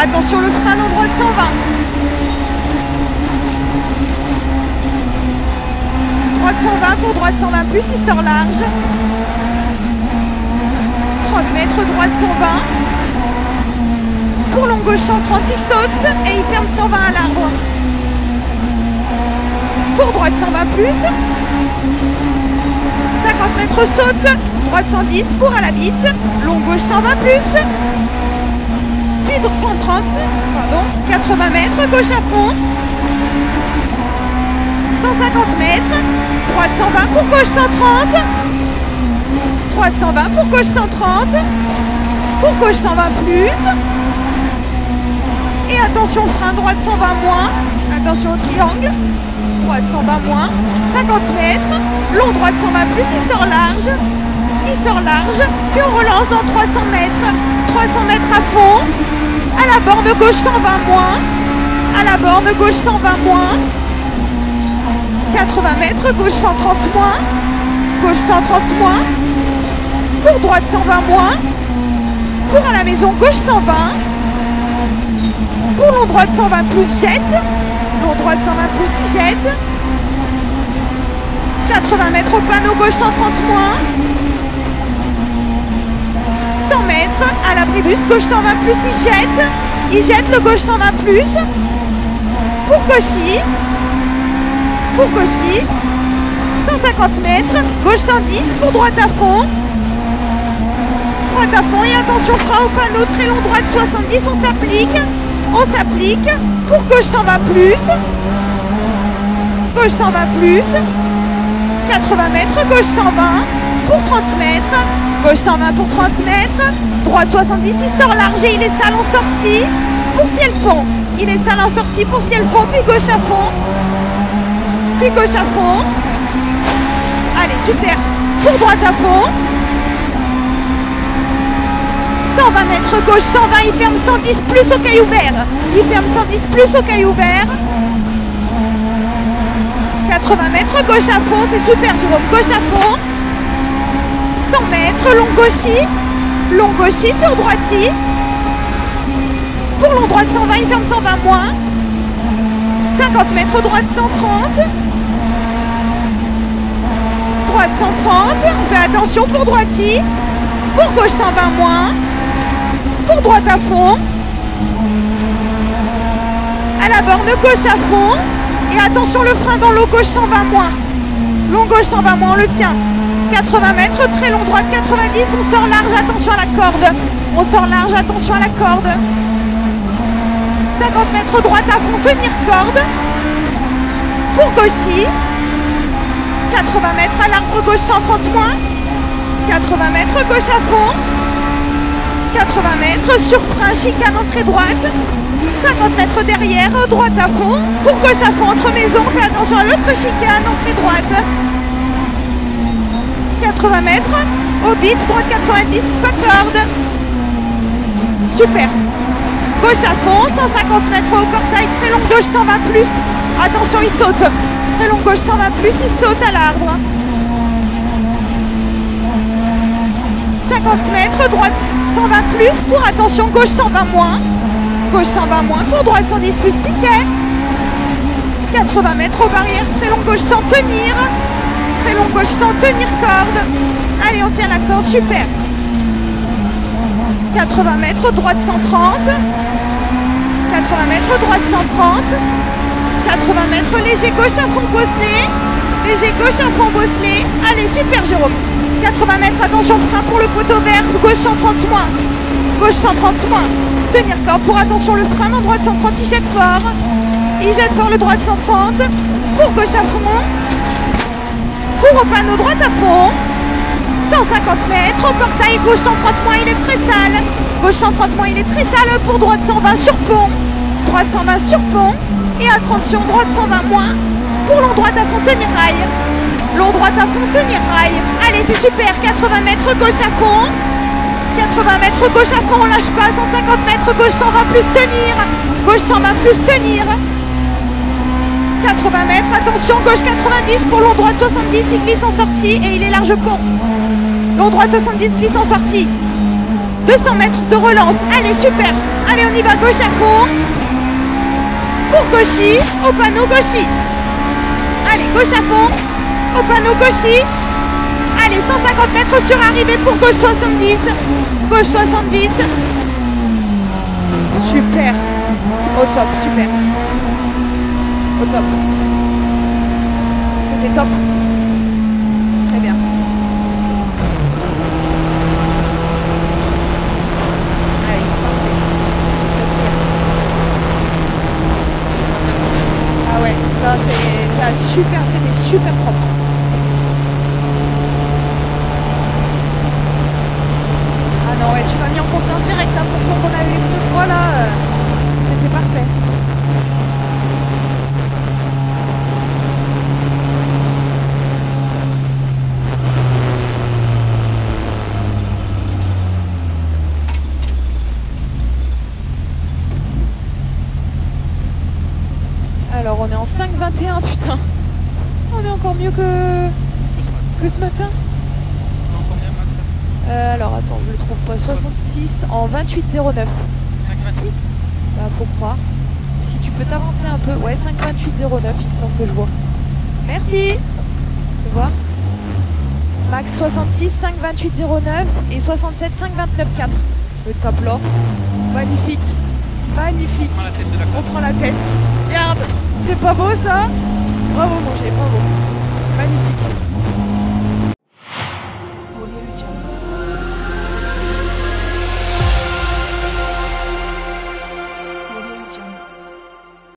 Attention le frein long droit de 120. Droite 120 pour droite 120 plus, il sort large. 30 mètres, droite 120. Pour long gauche 130, il saute et il ferme 120 à l'arbre. Pour droite 120 plus. 50 mètres saute, droite 110 pour à la bite, long gauche 120 plus. Puis 130, pardon, 80 mètres, gauche à fond. 150 mètres, droite 120 pour gauche 130. Droite 120 pour gauche 130. Pour gauche 120 plus. Et attention frein, droite 120 moins. Attention au triangle. Droite 120 moins. 50 mètres. Long droite 120 plus, il sort large. Il sort large. Puis on relance dans 300 mètres. 300 mètres à fond. À la borne gauche 120 moins. À la borne gauche 120 moins. 80 mètres, gauche 130 moins. Gauche 130 moins. Pour droite 120 moins. Pour à la maison, gauche 120. Pour long droite 120 plus, jette. Long droite 120 plus, jette. 80 mètres au panneau, gauche 130 moins. 100 mètres à l'abribus, gauche 120 plus, il jette. Il jette le gauche 120 plus. Pour Cauchy. Pour Cauchy. 150 mètres, gauche 110 pour droite à fond. Droite à fond et attention frein au panneau, très long droite 70, on s'applique. On s'applique. Pour gauche 120 plus. Gauche 120 plus. 80 mètres, gauche 120 pour 30 mètres. Gauche 120 pour 30 mètres. Droite 70, il sort large et il est sale en sortie. Pour ciel fond. Il est sale en sortie pour ciel fond, puis gauche à fond. Puis gauche à fond. Allez, super. Pour droite à fond. 120 mètres gauche, 120, il ferme 110 plus au caillou vert. Il ferme 110 plus au caillou vert. 80 mètres gauche à fond, c'est super Jérôme, gauche à fond. 100 mètres, long gauchy. Long gauchy sur droiti. Pour long droite 120, il ferme 120 moins. 50 mètres, droite 130. Droite 130, on fait attention pour droiti. Pour gauche 120 moins. Pour droite à fond. À la borne gauche à fond. Et attention le frein dans l'eau gauche 120 moins. Long gauche 120 moins, on le tient. 80 mètres, très long droite 90, on sort large, attention à la corde. On sort large, attention à la corde. 50 mètres droite à fond, tenir corde. Pour gauchy. 80 mètres à l'arbre gauche 130 moins. 80 mètres gauche à fond. 80 mètres sur frein, chicane entrée droite. 50 mètres derrière, droite à fond. Pour gauche à fond, entre maisons, fais attention à l'autre chicane, entrée droite. 80 mètres, au bit, droite 90, pas. Super. Gauche à fond, 150 mètres au portail, très long gauche 120 plus. Attention, il saute. Très long gauche 120 plus, il saute à l'arbre. 50 mètres, droite 120 plus, pour attention, gauche 120 moins. Gauche 120 moins, pour droite 110 plus, piquet. 80 mètres aux barrières, très long gauche sans tenir. Long gauche sans tenir corde. Allez, on tient la corde, super. 80 mètres, droite 130. 80 mètres, droite 130. 80 mètres, léger gauche à fond bosselé. Léger gauche à fond bosselé. Allez, super Jérôme. 80 mètres, attention, frein pour le poteau vert. Gauche 130 moins. Gauche 130 moins. Tenir corde pour attention le frein. En droite 130, il jette fort. Il jette fort le droite 130. Pour gauche à fond. Pour au panneau droite à fond. 150 mètres. Au portail gauche 130 moins, il est très sale. Gauche 130 moins, il est très sale. Pour droite 120 sur pont. Droite 120 sur pont. Et attention, droite 120 moins. Pour long droite à fond, tenir rail. Long droite à fond, tenir rail. Allez, c'est super. 80 mètres gauche à fond. 80 mètres gauche à fond, on lâche pas. 150 mètres gauche 120 plus tenir. Gauche 120 plus tenir. 80 mètres, attention, gauche 90 pour long droite 70, il glisse en sortie et il est large pont. Long droite 70 glisse en sortie. 200 mètres de relance. Allez, super. Allez, on y va, gauche à fond. Pour Gauchy, au panneau Gauchy. Allez, gauche à fond. Au panneau Gauchy. Allez, 150 mètres sur arrivée pour gauche 70. Gauche 70. Super. Au top, super. Top. C'était top. Très bien. Allez, parfait. Ah ouais, là t'es super, c'était super propre. Ah non ouais, tu m'as mis en confiance direct hein, pour qu'on avait eu deux fois là. 21, putain. On est encore mieux que, ce matin. Euh, alors attends, je le trouve pas. 66 en 28,09. 5,28 Bah faut croire. Si tu peux t'avancer un peu. Ouais, 5,28,09, il me semble que je vois. Merci. Tu vois Max 66, 5,28,09 et 67, 5,29,4. Le top là. Magnifique. Magnifique. On prend la tête. Regarde, c'est pas beau ça? Bravo mon bravo. Magnifique.